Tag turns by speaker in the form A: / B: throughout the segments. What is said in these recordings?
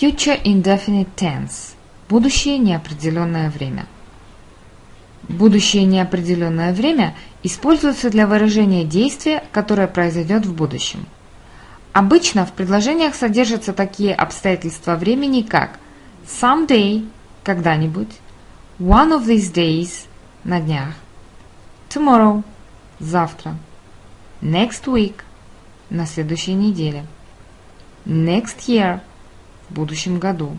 A: Future Indefinite Tense. Будущее неопределенное время. Будущее неопределенное время используется для выражения действия, которое произойдет в будущем. Обычно в предложениях содержатся такие обстоятельства времени, как someday – когда-нибудь, one of these days – на днях, tomorrow – завтра, next week – на следующей неделе, next year – в будущем году,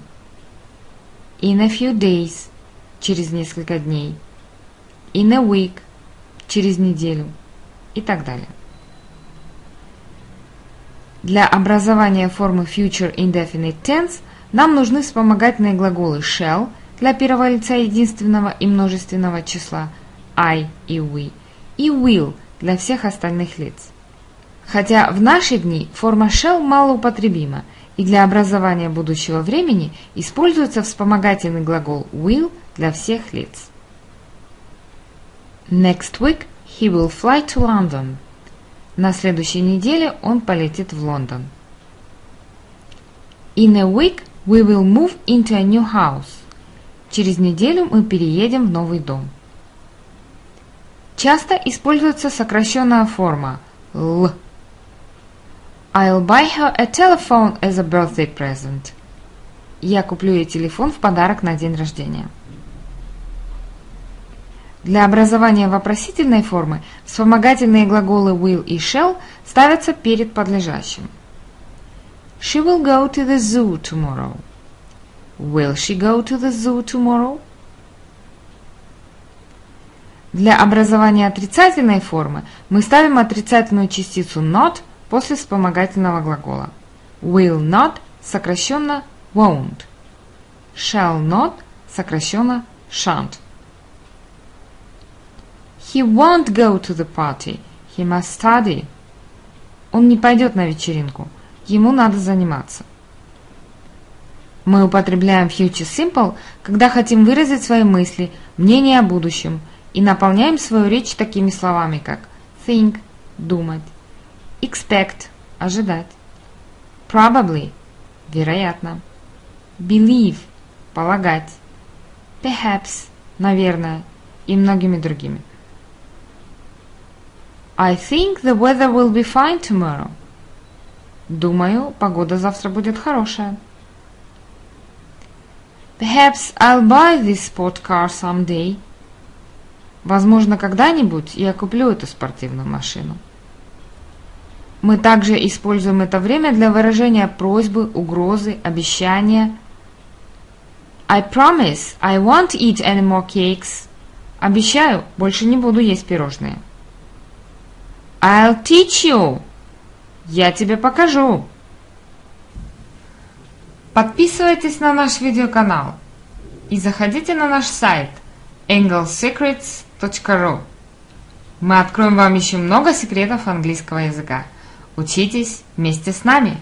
A: in a few days – через несколько дней – in a week – через неделю и так далее. Для образования формы future indefinite tense нам нужны вспомогательные глаголы shall для первого лица единственного и множественного числа I и we и will для всех остальных лиц. Хотя в наши дни форма shall малоупотребима, и для образования будущего времени используется вспомогательный глагол will для всех лиц. Next week he will fly to London. На следующей неделе он полетит в Лондон. In a week we will move into a new house. Через неделю мы переедем в новый дом. Часто используется сокращенная форма L. I'll buy her a telephone as a birthday present. Я куплю ей телефон в подарок на день рождения. Для образования вопросительной формы вспомогательные глаголы will и shall ставятся перед подлежащим. She will go to the zoo tomorrow. Will she go to the zoo tomorrow? Для образования отрицательной формы мы ставим отрицательную частицу not после вспомогательного глагола. Will not сокращенно won't. Shall not сокращенно shan't. He won't go to the party. He must study. Он не пойдет на вечеринку. Ему надо заниматься. Мы употребляем future simple, когда хотим выразить свои мысли, мнение о будущем и наполняем свою речь такими словами, как think – думать, expect – ожидать, probably – вероятно, believe – полагать, perhaps – наверное и многими другими. I think the weather will be fine tomorrow. Думаю, погода завтра будет хорошая. Perhaps I'll buy this sport car someday. Возможно, когда-нибудь я куплю эту спортивную машину. Мы также используем это время для выражения просьбы, угрозы, обещания. I promise I won't eat any more cakes. Обещаю, больше не буду есть пирожные. I'll teach you. Я тебе покажу. Подписывайтесь на наш видеоканал и заходите на наш сайт anglesecrets.ru. Мы откроем вам еще много секретов английского языка. Учитесь вместе с нами!